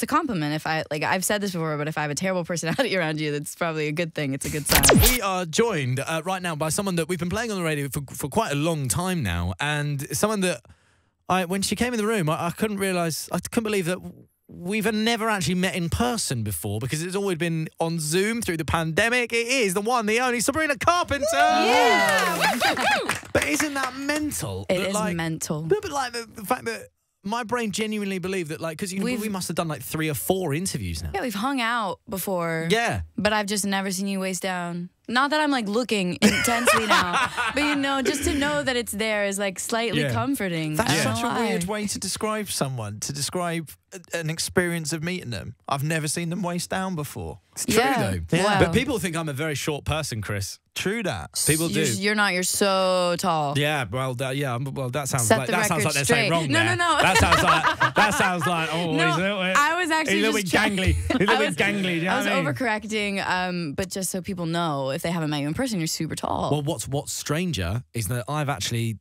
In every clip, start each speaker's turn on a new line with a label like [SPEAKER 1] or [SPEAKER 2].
[SPEAKER 1] it's a compliment. If I like, I've said this before, but if I have a terrible personality around you, that's probably a good thing. It's a good sign.
[SPEAKER 2] We are joined uh, right now by someone that we've been playing on the radio for, for quite a long time now, and someone that I, when she came in the room, I, I couldn't realise, I couldn't believe that we've never actually met in person before because it's always been on Zoom through the pandemic. It is the one, the only Sabrina Carpenter.
[SPEAKER 1] Yeah.
[SPEAKER 2] but isn't that mental?
[SPEAKER 1] It
[SPEAKER 2] That,
[SPEAKER 1] is
[SPEAKER 2] like,
[SPEAKER 1] mental.
[SPEAKER 2] No, but like the, the fact that my brain genuinely believed that, like, because
[SPEAKER 1] We've-
[SPEAKER 2] we must have done like three or four interviews now.
[SPEAKER 1] Yeah, we've hung out before.
[SPEAKER 2] Yeah.
[SPEAKER 1] But I've just never seen you waist down. Not that I'm like looking intensely now, but you know, just to know that it's there is like slightly
[SPEAKER 2] Yeah.
[SPEAKER 1] comforting.
[SPEAKER 3] That's
[SPEAKER 1] I don't
[SPEAKER 3] such a weird way to describe someone, to describe an experience of meeting them. I've never seen them waist down before.
[SPEAKER 2] It's true
[SPEAKER 1] Yeah.
[SPEAKER 2] though.
[SPEAKER 1] Yeah.
[SPEAKER 2] But people think I'm a very short person, Chris.
[SPEAKER 3] True that.
[SPEAKER 2] People do.
[SPEAKER 1] You're, not. You're so tall.
[SPEAKER 2] Yeah, well, that, yeah, um, well, that sounds
[SPEAKER 1] Set
[SPEAKER 2] like that sounds like they're saying wrong
[SPEAKER 1] No,
[SPEAKER 2] there.
[SPEAKER 1] no, no.
[SPEAKER 2] That sounds like that sounds like oh,
[SPEAKER 1] No,
[SPEAKER 2] he's a little bit,
[SPEAKER 1] I was actually
[SPEAKER 2] he's a little bit gangly. He's a little
[SPEAKER 1] I
[SPEAKER 2] bit
[SPEAKER 1] was-
[SPEAKER 2] gangly. Do you know
[SPEAKER 1] I was
[SPEAKER 2] I mean?
[SPEAKER 1] overcorrecting, um, but just so people know, if they haven't met you in person, you're super tall.
[SPEAKER 2] Well, what's what's stranger is that I've actually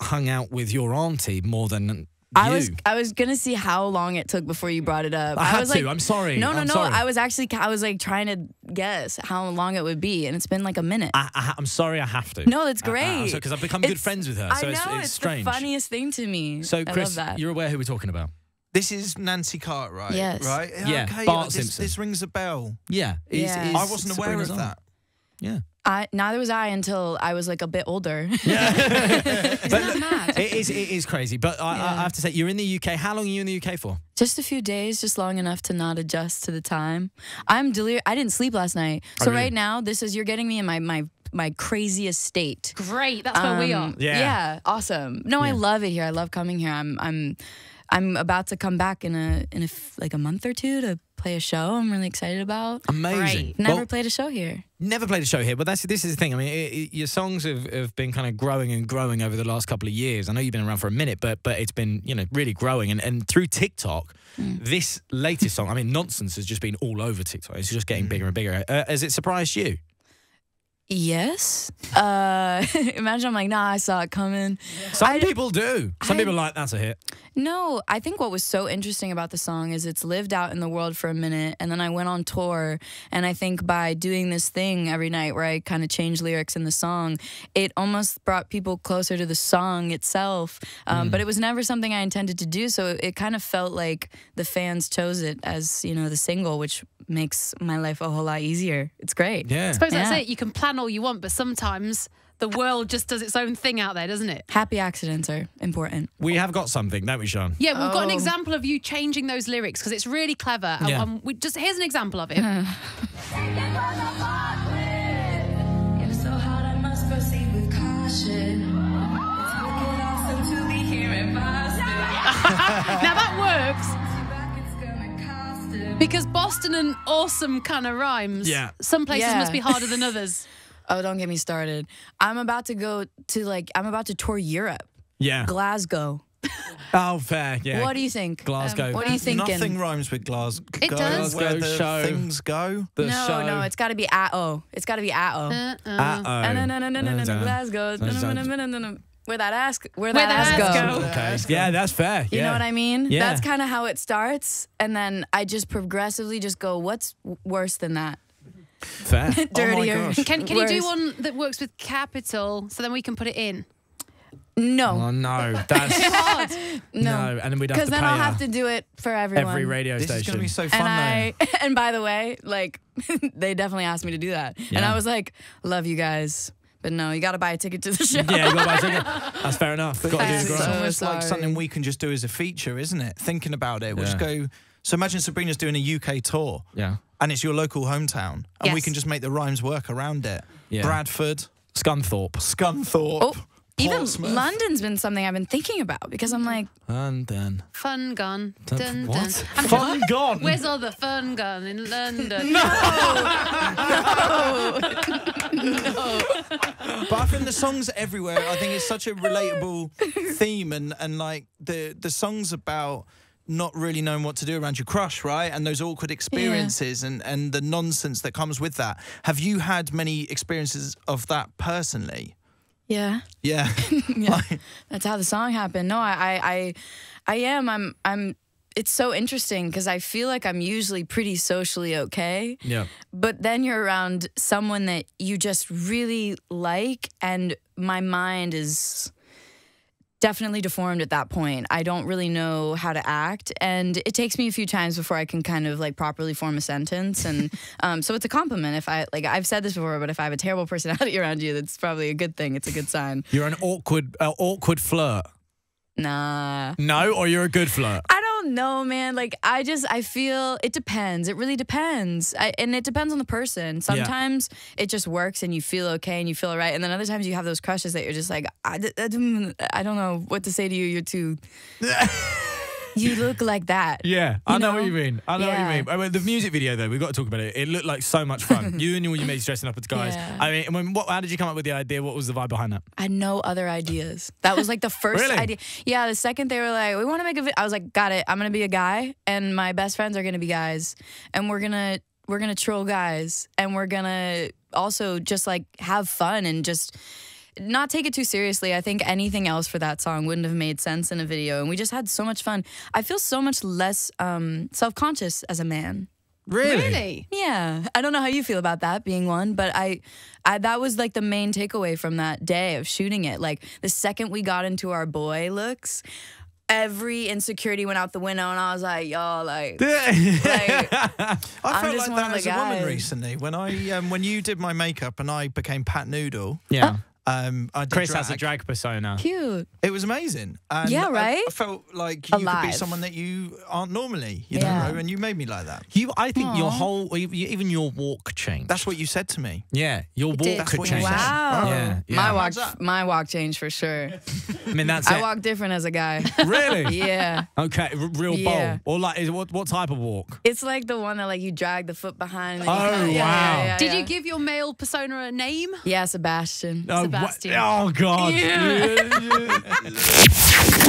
[SPEAKER 2] hung out with your auntie more than
[SPEAKER 1] I
[SPEAKER 2] you.
[SPEAKER 1] was I was gonna see how long it took before you brought it up.
[SPEAKER 2] I had
[SPEAKER 1] was
[SPEAKER 2] to.
[SPEAKER 1] like,
[SPEAKER 2] I'm sorry.
[SPEAKER 1] No, no,
[SPEAKER 2] I'm
[SPEAKER 1] no.
[SPEAKER 2] sorry.
[SPEAKER 1] I was actually I was like trying to guess how long it would be, and it's been like a minute.
[SPEAKER 2] I, I, am sorry. I have to.
[SPEAKER 1] No, that's great.
[SPEAKER 2] Because I've become good friends with her, so
[SPEAKER 1] I
[SPEAKER 2] it's,
[SPEAKER 1] know
[SPEAKER 2] it's,
[SPEAKER 1] it's
[SPEAKER 2] strange.
[SPEAKER 1] the funniest thing to me.
[SPEAKER 2] so,
[SPEAKER 1] I
[SPEAKER 2] Chris,
[SPEAKER 1] love that.
[SPEAKER 2] you're aware who we're talking about?
[SPEAKER 3] This is Nancy Cartwright,
[SPEAKER 1] Yes.
[SPEAKER 3] right?
[SPEAKER 2] Yeah,
[SPEAKER 3] okay,
[SPEAKER 2] Bart
[SPEAKER 3] this,
[SPEAKER 2] Simpson.
[SPEAKER 3] this rings a bell.
[SPEAKER 2] Yeah. he's-
[SPEAKER 1] Yeah.
[SPEAKER 2] he's
[SPEAKER 3] I wasn't aware of that.
[SPEAKER 2] Yeah.
[SPEAKER 1] I, neither was I until I was like a bit older.
[SPEAKER 2] Isn't that mad? It is. It is crazy. But I, I have to say, you're in the UK. How long are you in the UK for?
[SPEAKER 1] just a few days, just long enough to not adjust to the time. I'm delirious. I didn't sleep last night,
[SPEAKER 2] Oh,
[SPEAKER 1] so
[SPEAKER 2] really?
[SPEAKER 1] right now this is you're getting me in my my my craziest state.
[SPEAKER 4] Great, that's where we are.
[SPEAKER 1] Um,
[SPEAKER 2] Yeah.
[SPEAKER 1] Yeah, awesome. No, I love it here. I love coming here. I'm I'm I'm about to come back in a in a like a month or two to play a show. I'm really excited about.
[SPEAKER 2] Amazing.
[SPEAKER 1] Never
[SPEAKER 2] Well,
[SPEAKER 1] played a show here.
[SPEAKER 2] Never played a show here, but that's this is the thing. I mean, it, it, your songs have, have been kind of growing and growing over the last couple of years. I know you've been around for a minute, but but it's been you know really growing. And and through TikTok, this latest song, I mean, nonsense has just been all over TikTok. It's just getting bigger and bigger. Uh, has it surprised you?
[SPEAKER 1] Yes. Uh, imagine I'm like, nah, I saw it coming.
[SPEAKER 2] Some
[SPEAKER 1] I-
[SPEAKER 2] people do. Some
[SPEAKER 1] I-
[SPEAKER 2] people are like that's a hit.
[SPEAKER 1] No, I think what was so interesting about the song is it's lived out in the world for a minute, and then I went on tour, and I think by doing this thing every night where I kind of change lyrics in the song, it almost brought people closer to the song itself. Um,
[SPEAKER 2] Mm.
[SPEAKER 1] But it was never something I intended to do, so it, it kind of felt like the fans chose it as you know the single, which makes my life a whole lot easier. It's great.
[SPEAKER 2] Yeah.
[SPEAKER 4] I suppose that's it. You can plan all you want, but sometimes the world just does its own thing out there, doesn't it?
[SPEAKER 1] Happy accidents are important.
[SPEAKER 2] We have got something, don't we, Sian?
[SPEAKER 4] Yeah, we've got an
[SPEAKER 1] Oh.
[SPEAKER 4] example of you changing those lyrics because it's really clever. And,
[SPEAKER 2] Yeah.
[SPEAKER 4] um, we just here's an example of it.
[SPEAKER 5] It's so hard, I must proceed with caution. It's wicked awesome to be here at Boston.
[SPEAKER 4] now that works
[SPEAKER 5] Back, gonna
[SPEAKER 4] because Boston and awesome kind of rhymes.
[SPEAKER 2] Yeah.
[SPEAKER 4] Some places
[SPEAKER 1] Yeah.
[SPEAKER 4] must be harder than others.
[SPEAKER 1] Oh, don't get me started. I'm about to go to like I'm about to tour Europe,
[SPEAKER 2] Yeah.
[SPEAKER 1] Glasgow.
[SPEAKER 2] Oh, fair. Yeah.
[SPEAKER 1] What do you think?
[SPEAKER 2] Glasgow.
[SPEAKER 1] What are you thinking?
[SPEAKER 3] Nothing rhymes with Glasgow.
[SPEAKER 4] It does.
[SPEAKER 3] Where
[SPEAKER 2] Glasgow
[SPEAKER 3] the
[SPEAKER 2] show.
[SPEAKER 3] things go.
[SPEAKER 2] The
[SPEAKER 1] no,
[SPEAKER 2] show.
[SPEAKER 1] no, it's got to be at oh. It's got to be at oh.
[SPEAKER 4] Uh-uh.
[SPEAKER 2] Uh-oh.
[SPEAKER 1] Ah, no, no, no, no, no, no, no, Glasgow. No, no, no, no, no, no, no. Where that ass, where
[SPEAKER 4] Where
[SPEAKER 1] that
[SPEAKER 4] the
[SPEAKER 1] ass
[SPEAKER 4] ass
[SPEAKER 1] go.
[SPEAKER 4] go.
[SPEAKER 2] Okay. Yeah, that's fair.
[SPEAKER 1] You
[SPEAKER 2] yeah.
[SPEAKER 1] know what I mean?
[SPEAKER 2] Yeah.
[SPEAKER 1] That's kind of how it starts, and then I just progressively just go, what's w- worse than that?
[SPEAKER 2] Fair.
[SPEAKER 1] Oh Dirtier.
[SPEAKER 3] gosh.
[SPEAKER 4] Can, can you do
[SPEAKER 1] Worse.
[SPEAKER 4] one that works with capital so then we can put it in?
[SPEAKER 1] No,
[SPEAKER 2] Oh no, that's
[SPEAKER 4] Hard.
[SPEAKER 1] no,
[SPEAKER 2] no, and then we'd have
[SPEAKER 1] because
[SPEAKER 2] to
[SPEAKER 1] then
[SPEAKER 2] pay
[SPEAKER 1] I'll
[SPEAKER 2] her
[SPEAKER 1] have to do it for everyone.
[SPEAKER 2] every radio
[SPEAKER 3] This is
[SPEAKER 2] station.
[SPEAKER 3] going to be so fun,
[SPEAKER 1] and
[SPEAKER 3] though.
[SPEAKER 1] I and by the way, like they definitely asked me to do that, and
[SPEAKER 2] Yeah.
[SPEAKER 1] I was like, love you guys, but no, you got to buy a ticket to the show.
[SPEAKER 2] yeah, you got to buy a ticket. That's fair enough. Got to do
[SPEAKER 1] Thanks.
[SPEAKER 2] the
[SPEAKER 3] It's.
[SPEAKER 1] So
[SPEAKER 3] almost like
[SPEAKER 1] sorry.
[SPEAKER 3] something we can just do as a feature, isn't it? Thinking about it, we'll just
[SPEAKER 2] Yeah.
[SPEAKER 3] go. So imagine Sabrina's doing a UK tour,
[SPEAKER 2] Yeah.
[SPEAKER 3] and it's your local hometown, and we can just make the rhymes work around it.
[SPEAKER 2] Yeah.
[SPEAKER 3] Bradford,
[SPEAKER 2] Scunthorpe.
[SPEAKER 3] Scunthorpe,
[SPEAKER 1] Oh, even
[SPEAKER 3] Portsmouth.
[SPEAKER 1] London's been something I've been thinking about because I'm like,
[SPEAKER 2] And then.
[SPEAKER 4] Fun gun. Dun, dun.
[SPEAKER 2] What?
[SPEAKER 4] I'm
[SPEAKER 2] Fun gone.
[SPEAKER 4] Where's all the fun gun in London? No. no. no.
[SPEAKER 3] But I think the songs everywhere. I think it's such a relatable theme, and and like the the songs about not really knowing what to do around your crush, right? And those awkward experiences and and the nonsense that comes with that. Have you had many experiences of that personally?
[SPEAKER 1] yeah,
[SPEAKER 3] Yeah.
[SPEAKER 1] yeah. That's how the song happened. No, I, I, I, I am. I'm, I'm it's so interesting because I feel like I'm usually pretty socially okay.
[SPEAKER 2] Yeah.
[SPEAKER 1] But then you're around someone that you just really like, and my mind is definitely deformed at that point. I don't really know how to act, and it takes me a few times before I can kind of like properly form a sentence. And um, so it's a compliment if I like I've said this before, but if I have a terrible personality around you, that's probably a good thing. It's a good sign.
[SPEAKER 2] You're an awkward, uh, awkward flirt.
[SPEAKER 1] Nah.
[SPEAKER 2] No, or you're a good flirt.
[SPEAKER 1] I don't know, man. Like I just I feel it depends. It really depends, I, and it depends on the person. Sometimes it just works and you feel okay and you feel alright, and then other times you have those crushes that you're just like I, I don't- I don't know what to say to you. You're too. you look like that.
[SPEAKER 2] Yeah, I know,
[SPEAKER 1] know?
[SPEAKER 2] what you mean. I know what you mean. I mean, the music video though, we've got to talk about it. It looked like so much fun. you and all your mates dressing up as guys.
[SPEAKER 1] Yeah.
[SPEAKER 2] I mean, when, what, how did you come up with the idea? What was the vibe behind that?
[SPEAKER 1] I had no other ideas. That was like the first
[SPEAKER 2] Really?
[SPEAKER 1] idea. Yeah, the second they were like, we want to make a video, I was like, got it. I'm gonna be a guy, and my best friends are gonna be guys, and we're gonna we're gonna troll guys, and we're gonna also just like have fun and just not take it too seriously. I think anything else for that song wouldn't have made sense in a video, and we just had so much fun. I feel so much less um, self conscious as a man.
[SPEAKER 4] Really?
[SPEAKER 1] Yeah, I don't know how you feel about that being one, but I, I that was like the main takeaway from that day of shooting it. Like the second we got into our boy looks, every insecurity went out the window, and I was like, y'all, like, like
[SPEAKER 3] I
[SPEAKER 1] I'm
[SPEAKER 3] felt
[SPEAKER 1] just
[SPEAKER 3] like
[SPEAKER 1] one
[SPEAKER 3] that
[SPEAKER 1] of
[SPEAKER 3] as
[SPEAKER 1] the
[SPEAKER 3] a woman recently when I um, when you did my makeup and I became Pat Noodle.
[SPEAKER 2] Yeah.
[SPEAKER 3] Um, I did
[SPEAKER 2] Chris
[SPEAKER 3] drag.
[SPEAKER 2] has a drag persona.
[SPEAKER 1] cute.
[SPEAKER 3] It was amazing. And
[SPEAKER 1] Yeah, right?
[SPEAKER 3] I, felt like you could be someone that you aren't normally, you
[SPEAKER 1] Yeah.
[SPEAKER 3] know, and you made me like that.
[SPEAKER 2] You, I think your whole, even your walk changed.
[SPEAKER 3] That's what you said to me.
[SPEAKER 2] yeah, your walk
[SPEAKER 1] did.
[SPEAKER 2] could
[SPEAKER 3] That's what you
[SPEAKER 2] change.
[SPEAKER 3] said.
[SPEAKER 1] Wow.
[SPEAKER 2] Yeah, yeah.
[SPEAKER 1] My walk, my walk changed for sure.
[SPEAKER 2] I mean, that's
[SPEAKER 1] I
[SPEAKER 2] it.
[SPEAKER 1] walk different as a guy.
[SPEAKER 2] really?
[SPEAKER 1] yeah.
[SPEAKER 2] Okay, r- real
[SPEAKER 1] Yeah.
[SPEAKER 2] bold. Or like, is what, what type of walk?
[SPEAKER 1] It's like the one that like you drag the foot behind. And
[SPEAKER 2] Oh,
[SPEAKER 1] kinda-
[SPEAKER 2] wow.
[SPEAKER 1] Yeah, yeah,
[SPEAKER 4] Did
[SPEAKER 1] yeah.
[SPEAKER 4] you give your male persona a name?
[SPEAKER 1] Yeah, Sebastian.
[SPEAKER 2] Oh, wha-
[SPEAKER 4] Sebastian. What?
[SPEAKER 2] Oh God.
[SPEAKER 1] Yeah.